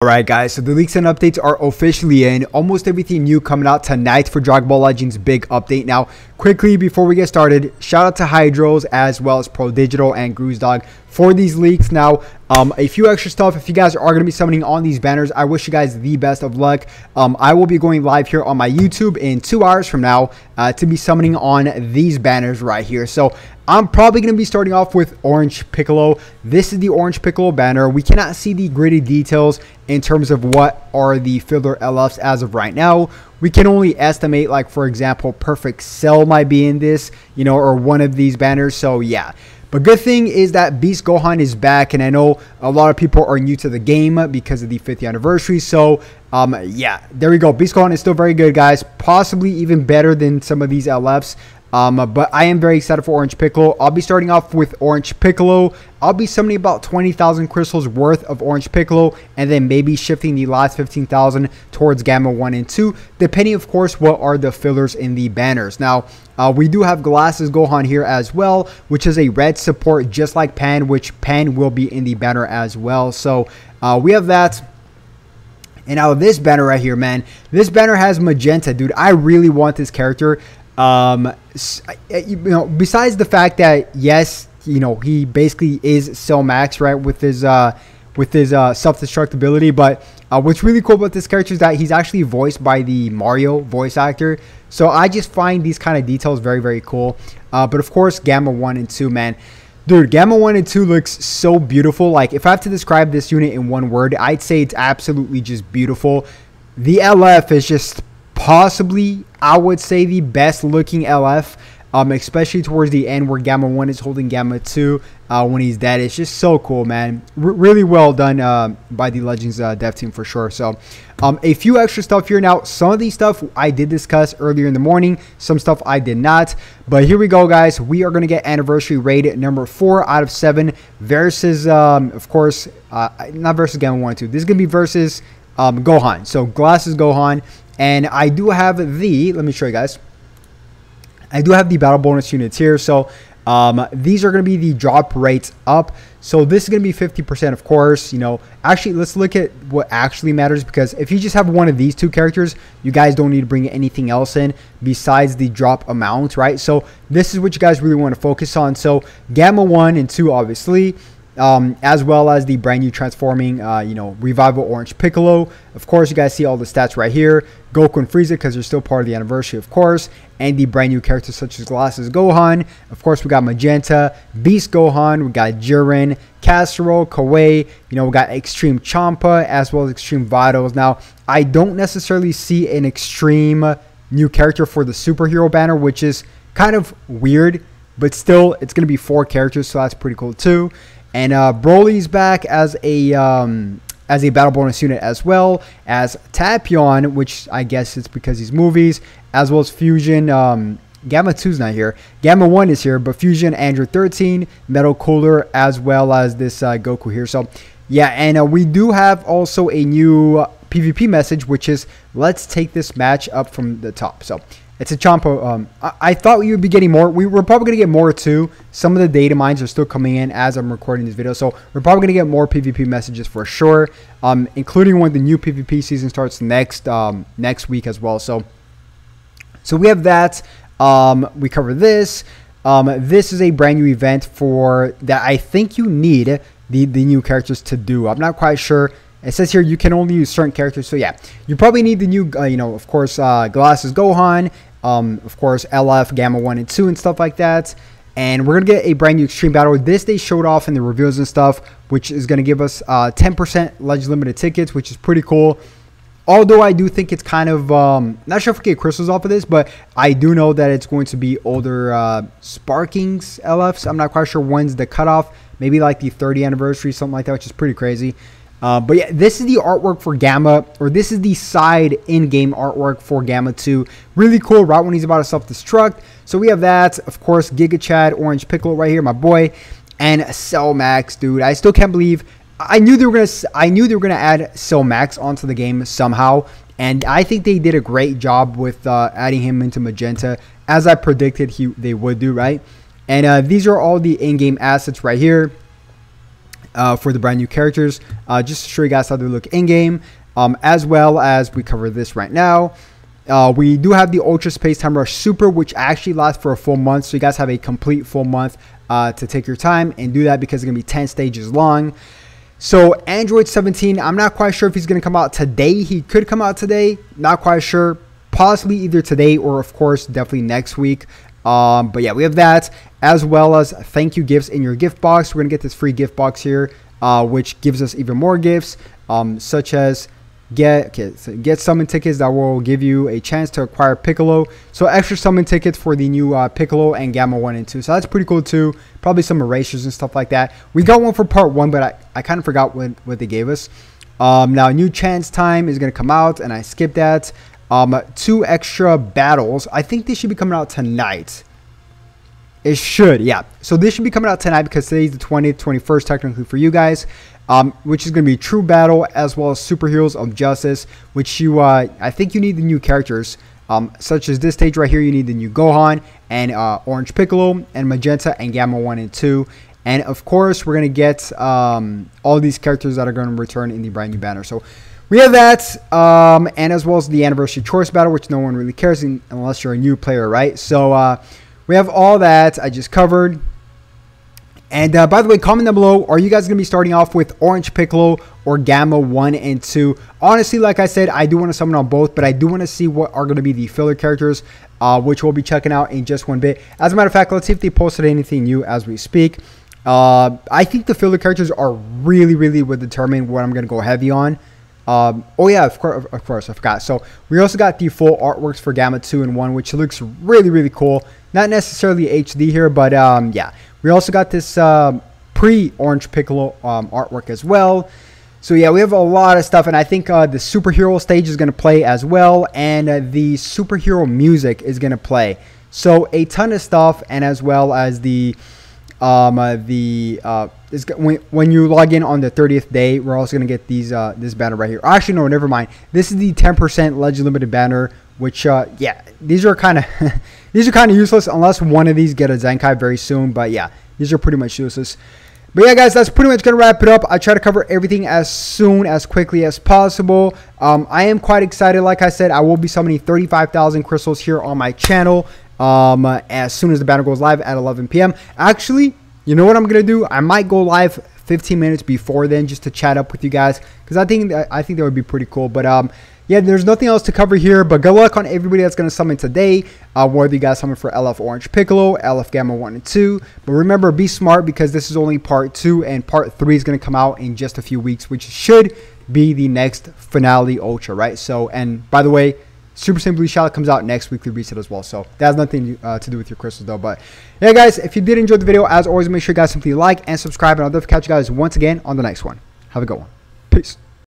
Alright guys, so the leaks and updates are officially in. Almost everything new coming out tonight for Dragon Ball Legends big update. Now, quickly before we get started, shout out to Hydros as well as Pro Digital and Dog for these leaks. Now, um, a few extra stuff. If you guys are going to be summoning on these banners, I wish you guys the best of luck. Um, I will be going live here on my YouTube in two hours from now uh, to be summoning on these banners right here. So I'm probably going to be starting off with Orange Piccolo. This is the Orange Piccolo banner. We cannot see the gritty details in terms of what are the filler LFs as of right now. We can only estimate, like, for example, Perfect Cell might be in this, you know, or one of these banners. So, yeah. But good thing is that Beast Gohan is back, and I know a lot of people are new to the game because of the 50th anniversary. So, um, yeah, there we go. Beast Gohan is still very good, guys. Possibly even better than some of these LFs. Um, but I am very excited for Orange Piccolo. I'll be starting off with Orange Piccolo. I'll be summoning about 20,000 crystals worth of Orange Piccolo and then maybe shifting the last 15,000 towards Gamma 1 and 2, depending, of course, what are the fillers in the banners. Now, uh, we do have Glasses Gohan here as well, which is a red support just like Pan, which Pan will be in the banner as well. So uh, we have that. And now this banner right here, man. This banner has magenta, dude. I really want this character. Um, you know, besides the fact that yes, you know, he basically is Cell Max, right, with his uh, with his uh, self-destructibility. But uh, what's really cool about this character is that he's actually voiced by the Mario voice actor. So I just find these kind of details very, very cool. Uh, but of course, Gamma 1 and 2, man. Dude, Gamma 1 and 2 looks so beautiful. Like, if I have to describe this unit in one word, I'd say it's absolutely just beautiful. The LF is just possibly, I would say, the best looking LF. Um, especially towards the end where Gamma 1 is holding Gamma 2 uh, when he's dead. It's just so cool, man. R really well done uh, by the Legends uh, dev team for sure. So, um, a few extra stuff here. Now, some of these stuff I did discuss earlier in the morning. Some stuff I did not. But here we go, guys. We are going to get Anniversary Raid number 4 out of 7 versus, um, of course, uh, not versus Gamma 1 2. This is going to be versus um, Gohan. So, Glasses Gohan. And I do have the, let me show you guys. I do have the battle bonus units here. So um, these are going to be the drop rates up. So this is going to be 50%, of course. You know, actually, let's look at what actually matters because if you just have one of these two characters, you guys don't need to bring anything else in besides the drop amount, right? So this is what you guys really want to focus on. So Gamma 1 and 2, obviously um, as well as the brand new transforming, uh, you know, Revival Orange Piccolo. Of course, you guys see all the stats right here. Goku and Frieza because they're still part of the anniversary, of course. And the brand new characters such as Glasses Gohan. Of course, we got Magenta, Beast Gohan, we got Jiren, Casserole, Kawaii. You know, we got Extreme Champa as well as Extreme Vados. Now, I don't necessarily see an extreme new character for the superhero banner, which is kind of weird. But still, it's going to be four characters, so that's pretty cool too. And uh, Broly's back as a um, as a battle bonus unit as well as Tapion, which I guess it's because he's movies, as well as Fusion. Um, Gamma 2's not here. Gamma 1 is here, but Fusion, Android 13, Metal Cooler, as well as this uh, Goku here. So, yeah, and uh, we do have also a new PvP message, which is let's take this match up from the top. So, it's a Champa. Um, I, I, thought we would be getting more. We, we're probably going to get more too. Some of the data mines are still coming in as I'm recording this video. So we're probably going to get more PvP messages for sure, um, including when the new PvP season starts next um, next week as well. So, so we have that. Um, we cover this. Um, this is a brand new event for that I think you need the, the new characters to do. I'm not quite sure it says here you can only use certain characters. So yeah, you probably need the new, uh, you know, of course, uh, Glasses Gohan, um, of course, LF, Gamma 1 and 2 and stuff like that. And we're going to get a brand new Extreme Battle. This they showed off in the reviews and stuff, which is going to give us 10% uh, Legend Limited tickets, which is pretty cool. Although I do think it's kind of, um, not sure if we get crystals off of this, but I do know that it's going to be older uh, Sparkings LFs. I'm not quite sure when's the cutoff. Maybe like the 30th anniversary, something like that, which is pretty crazy. Uh, but yeah, this is the artwork for Gamma, or this is the side in-game artwork for Gamma 2. Really cool, right when he's about to self-destruct. So we have that, of course, Giga Chad, Orange Piccolo right here, my boy, and Cell Max, dude. I still can't believe I knew they were gonna. I knew they were gonna add Cell Max onto the game somehow, and I think they did a great job with uh, adding him into Magenta, as I predicted he they would do, right? And uh, these are all the in-game assets right here. Uh, for the brand new characters, uh, just to show you guys how they look in game, um, as well as we cover this right now. Uh, we do have the Ultra Space Time Rush Super, which actually lasts for a full month. So you guys have a complete full month uh, to take your time and do that because it's going to be 10 stages long. So Android 17, I'm not quite sure if he's going to come out today. He could come out today. Not quite sure. Possibly either today or, of course, definitely next week. Um, but yeah, we have that as well as thank you gifts in your gift box. We're to get this free gift box here, uh, which gives us even more gifts, um, such as get okay, so get summon tickets that will give you a chance to acquire Piccolo. So extra summon tickets for the new uh, Piccolo and Gamma 1 and 2. So that's pretty cool too. Probably some erasures and stuff like that. We got one for part 1, but I, I kind of forgot what, what they gave us. Um, now, new chance time is going to come out, and I skipped that. Um, two extra battles. I think they should be coming out tonight. It should, yeah. So this should be coming out tonight because today's the 20th, 21st technically for you guys. Um, which is going to be True Battle as well as Superheroes of Justice, which you, uh, I think you need the new characters. Um, such as this stage right here, you need the new Gohan and uh, Orange Piccolo and Magenta and Gamma 1 and 2. And of course, we're going to get um, all these characters that are going to return in the brand new banner. So we have that, um, and as well as the Anniversary Choice Battle, which no one really cares in, unless you're a new player, right? So uh, we have all that I just covered. And uh, by the way, comment down below, are you guys going to be starting off with Orange Piccolo or Gamma 1 and 2? Honestly, like I said, I do want to summon on both, but I do want to see what are going to be the filler characters, uh, which we'll be checking out in just one bit. As a matter of fact, let's see if they posted anything new as we speak. Uh, I think the filler characters are really, really would determine what I'm going to go heavy on. Um, oh yeah, of course, of course, I forgot. So we also got the full artworks for Gamma 2 and 1, which looks really, really cool. Not necessarily HD here, but um, yeah. We also got this um, pre-Orange Piccolo um, artwork as well. So yeah, we have a lot of stuff, and I think uh, the superhero stage is going to play as well, and uh, the superhero music is going to play. So a ton of stuff, and as well as the um, uh, the uh, when, when you log in on the 30th day, we're also gonna get these uh, this banner right here. Actually, no, never mind. This is the 10% Legend Limited banner, which uh, yeah, these are kind of these are kind of useless unless one of these get a Zenkai very soon. But yeah, these are pretty much useless. But yeah, guys, that's pretty much going to wrap it up. I try to cover everything as soon, as quickly as possible. Um, I am quite excited. Like I said, I will be summoning 35,000 crystals here on my channel um, as soon as the banner goes live at 11 p.m. Actually, you know what I'm gonna do? I might go live 15 minutes before then just to chat up with you guys because I think I think that would be pretty cool. But um, yeah, there's nothing else to cover here. But good luck on everybody that's gonna summon today. Uh, whether you guys summon for LF Orange Piccolo, LF Gamma One and Two. But remember, be smart because this is only part two, and part three is gonna come out in just a few weeks, which should be the next finale ultra, right? So, and by the way Super Saiyan Blue Shallot comes out next weekly reset as well. So that has nothing uh, to do with your crystals though. But yeah, guys, if you did enjoy the video, as always, make sure you guys simply like and subscribe. And I'll definitely catch you guys once again on the next one. Have a good one. Peace.